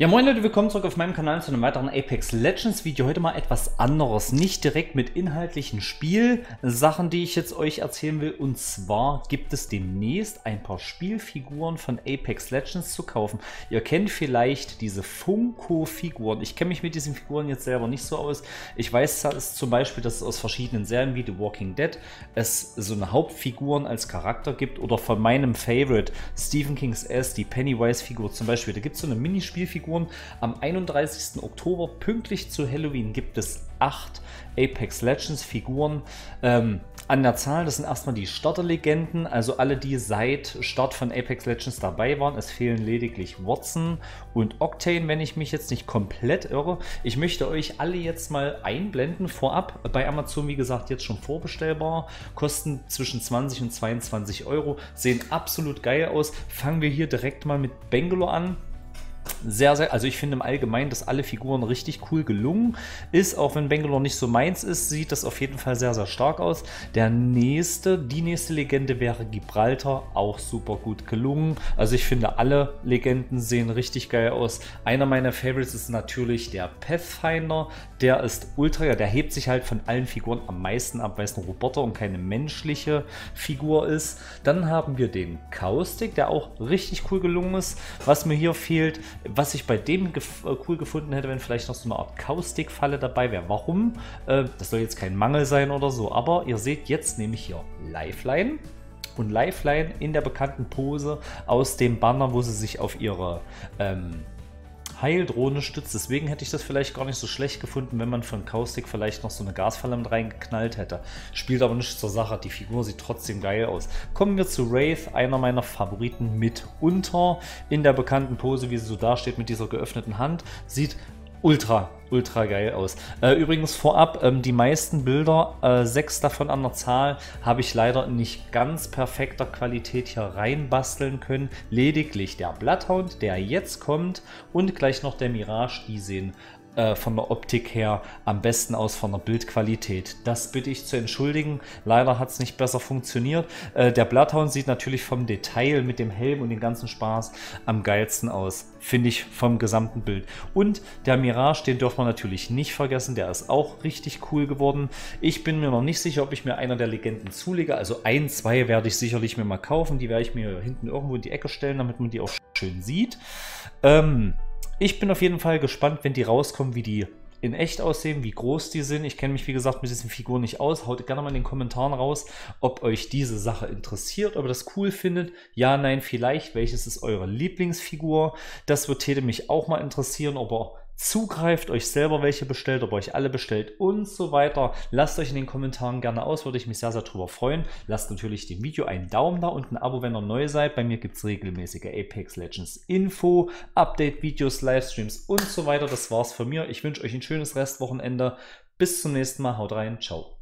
Ja moin Leute, willkommen zurück auf meinem Kanal zu einem weiteren Apex Legends Video. Heute mal etwas anderes, nicht direkt mit inhaltlichen Spielsachen, die ich jetzt euch erzählen will. Und zwar gibt es demnächst ein paar Spielfiguren von Apex Legends zu kaufen. Ihr kennt vielleicht diese Funko-Figuren. Ich kenne mich mit diesen Figuren jetzt selber nicht so aus. Ich weiß dass zum Beispiel, dass es aus verschiedenen Serien wie The Walking Dead es so eine Hauptfiguren als Charakter gibt. Oder von meinem Favorite Stephen King's S, die Pennywise-Figur zum Beispiel. Da gibt es so eine Minispielfigur Figuren. Am 31. Oktober, pünktlich zu Halloween, gibt es acht Apex Legends Figuren. Ähm, an der Zahl, das sind erstmal die Starterlegenden, also alle, die seit Start von Apex Legends dabei waren. Es fehlen lediglich Watson und Octane, wenn ich mich jetzt nicht komplett irre. Ich möchte euch alle jetzt mal einblenden vorab. Bei Amazon, wie gesagt, jetzt schon vorbestellbar. Kosten zwischen 20 und 22 Euro. Sehen absolut geil aus. Fangen wir hier direkt mal mit Bangalore an sehr, sehr, also ich finde im Allgemeinen, dass alle Figuren richtig cool gelungen ist. Auch wenn Bangalore nicht so meins ist, sieht das auf jeden Fall sehr, sehr stark aus. Der nächste, die nächste Legende wäre Gibraltar, auch super gut gelungen. Also ich finde, alle Legenden sehen richtig geil aus. Einer meiner Favorites ist natürlich der Pathfinder. Der ist ultra, ja, der hebt sich halt von allen Figuren am meisten ab, weil es ein Roboter und keine menschliche Figur ist. Dann haben wir den Caustic, der auch richtig cool gelungen ist. Was mir hier fehlt, was ich bei dem gef äh, cool gefunden hätte, wenn vielleicht noch so eine Art Kaustik-Falle dabei wäre. Warum? Äh, das soll jetzt kein Mangel sein oder so, aber ihr seht jetzt nämlich hier Lifeline und Lifeline in der bekannten Pose aus dem Banner, wo sie sich auf ihre ähm, Heildrohne stützt. Deswegen hätte ich das vielleicht gar nicht so schlecht gefunden, wenn man von Caustic vielleicht noch so eine Gasfalle mit reingeknallt hätte. Spielt aber nicht zur Sache. Die Figur sieht trotzdem geil aus. Kommen wir zu Wraith, einer meiner Favoriten mitunter. In der bekannten Pose, wie sie so dasteht mit dieser geöffneten Hand. Sieht ultra, ultra geil aus. Äh, übrigens vorab, ähm, die meisten Bilder, äh, sechs davon an der Zahl, habe ich leider nicht ganz perfekter Qualität hier reinbasteln können. Lediglich der Bloodhound, der jetzt kommt und gleich noch der Mirage, die sehen äh, von der Optik her am besten aus von der Bildqualität. Das bitte ich zu entschuldigen. Leider hat es nicht besser funktioniert. Äh, der Bloodhound sieht natürlich vom Detail mit dem Helm und dem ganzen Spaß am geilsten aus. Finde ich vom gesamten Bild. Und der Mirage, den dürfen wir natürlich nicht vergessen. Der ist auch richtig cool geworden. Ich bin mir noch nicht sicher, ob ich mir einer der Legenden zulege. Also ein, zwei werde ich sicherlich mir mal kaufen. Die werde ich mir hinten irgendwo in die Ecke stellen, damit man die auch schön sieht. Ähm, ich bin auf jeden Fall gespannt, wenn die rauskommen, wie die in echt aussehen, wie groß die sind. Ich kenne mich, wie gesagt, mit diesen Figuren nicht aus. Haut gerne mal in den Kommentaren raus, ob euch diese Sache interessiert, ob ihr das cool findet. Ja, nein, vielleicht. Welches ist eure Lieblingsfigur? Das wird Tede mich auch mal interessieren, ob er zugreift, euch selber welche bestellt, ob euch alle bestellt und so weiter. Lasst euch in den Kommentaren gerne aus, würde ich mich sehr, sehr darüber freuen. Lasst natürlich dem Video einen Daumen da und ein Abo, wenn ihr neu seid. Bei mir gibt es regelmäßige Apex Legends Info, Update-Videos, Livestreams und so weiter. Das war's von mir. Ich wünsche euch ein schönes Restwochenende. Bis zum nächsten Mal. Haut rein. Ciao.